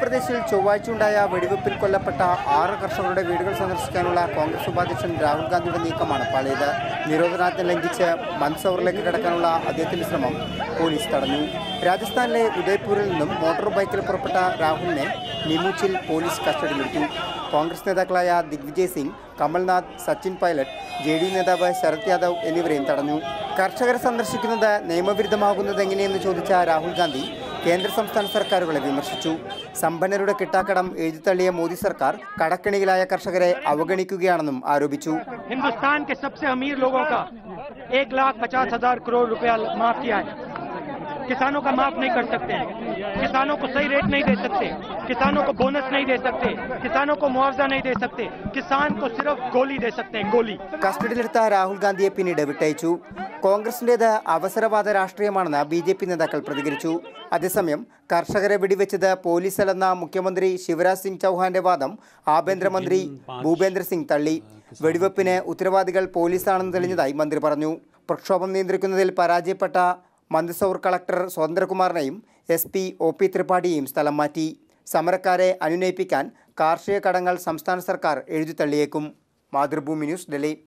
ഉത്തർപ്രദേശിൽ ചൊവ്വാഴ്ചയുണ്ടായ വെടിവെപ്പിൽ കൊല്ലപ്പെട്ട ആറ് കർഷകരുടെ വീടുകൾ സന്ദർശിക്കാനുള്ള കോൺഗ്രസ് ഉപാധ്യക്ഷൻ രാഹുൽ ഗാന്ധിയുടെ നീക്കമാണ് പാളിയത് നിരോധനാജ്ഞ ലംഘിച്ച് മൻസൗറിലേക്ക് കടക്കാനുള്ള അദ്ദേഹത്തിന്റെ ശ്രമം പോലീസ് തടഞ്ഞു. രാജസ്ഥാനിലെ ഉദയ്പൂരിൽ നിന്നും മോട്ടോർ ബൈക്കിൽ പുറപ്പെട്ട രാഹുലിനെ നിമുച്ചിൽ പോലീസ് കസ്റ്റഡിയിലെടുത്തു കോൺഗ്രസ് നേതാക്കളായ ദിഗ്വിജയ് സിംഗ് കമൽനാഥ് സച്ചിൻ പൈലറ്റ് ജെ ഡി നേതാവ് ശരത് യാദവ് എന്നിവരെയും തടഞ്ഞു. കർഷകരെ സന്ദർശിക്കുന്നത് നിയമവിരുദ്ധമാകുന്നത് എങ്ങനെയെന്ന് ചോദിച്ച രാഹുൽ ഗാന്ധി കേന്ദ്ര സംസ്ഥാന സർക്കാരുകളെ വിമർശിച്ചു സമ്പന്നരുടെ കിട്ടാക്കടം എഴുതിത്തള്ളിയ മോദി സർക്കാർ കടക്കെണിയിലായ കർഷകരെ അവഗണിക്കുകയാണെന്നും ആരോപിച്ചു हिंदुस्तान के सबसे अमीर लोगों का एक लाख पचास हजार करोड़ रुपया माफ किया है किसानों का माफ नहीं कर सकते किसानों को सही रेट नहीं दे सकते किसानों को बोनस नहीं दे सकते किसानों को मुआवजा नहीं दे सकते किसान को सिर्फ गोली दे सकते हैं गोली കസ്റ്റഡിയിലെടുത്ത രാഹുൽ ഗാന്ധിയെ പിന്നീട് വിട്ടയച്ചു കോൺഗ്രസിന്റേത് അവസരവാദ രാഷ്ട്രീയമാണെന്ന് ബി ജെ പി നേതാക്കൾ പ്രതികരിച്ചു. അതേസമയം കർഷകരെ വെടിവെച്ചത് പോലീസല്ലെന്ന മുഖ്യമന്ത്രി ശിവരാജ് സിംഗ് ചൗഹാന്റെ വാദം ആഭ്യന്തരമന്ത്രി ഭൂപേന്ദ്ര സിംഗ് തള്ളി. വെടിവെപ്പിന് ഉത്തരവാദികൾ പോലീസാണെന്ന് തെളിഞ്ഞതായി മന്ത്രി പറഞ്ഞു. പ്രക്ഷോഭം നിയന്ത്രിക്കുന്നതിൽ പരാജയപ്പെട്ട മന്ത്രിസൗർ കളക്ടർ സ്വതന്ത്രകുമാറിനെയും എസ് പി ഒ പി ത്രിപാഠിയെയും സ്ഥലം മാറ്റി. സമരക്കാരെ അനുനയിപ്പിക്കാൻ കാർഷിക കടങ്ങൾ സംസ്ഥാന സർക്കാർ എഴുതിത്തള്ളിയേക്കും. മാതൃഭൂമി ന്യൂസ് ഡൽഹി.